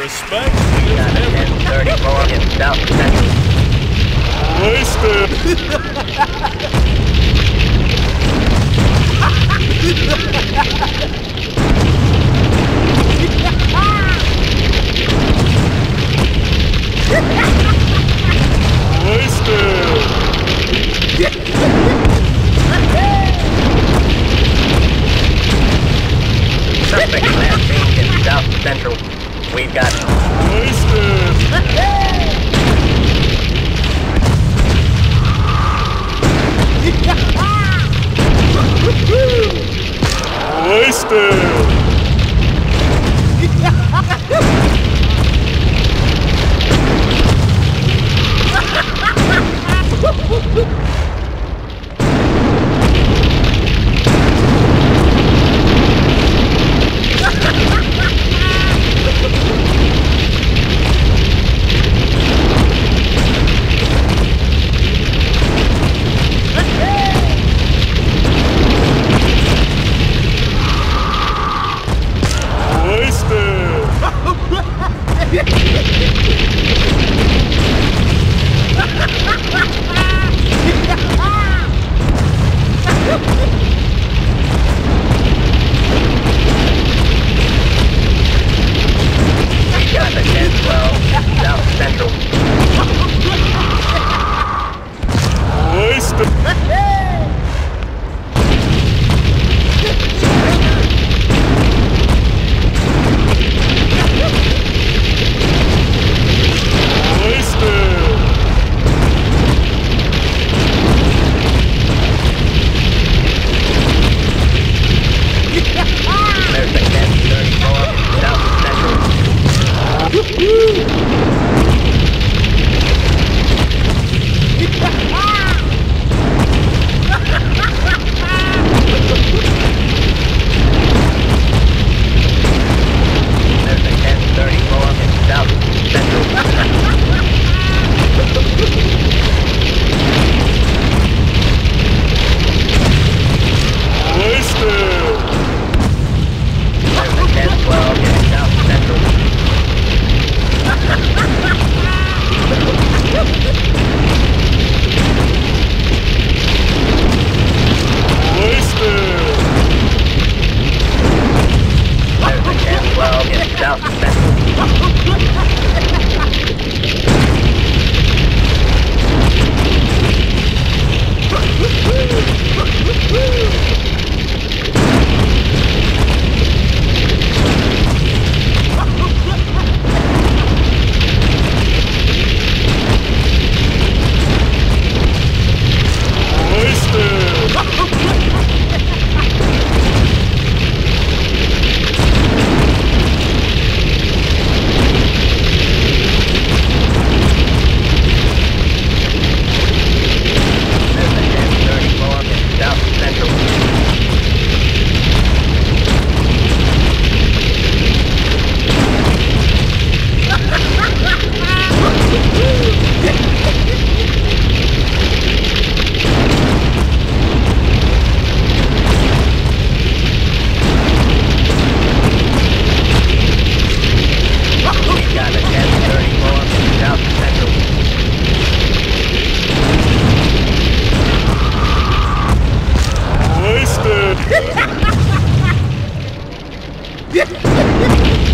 Respect is everything. himself, Wasted. Ha ha ha ha! Woo! 别别别别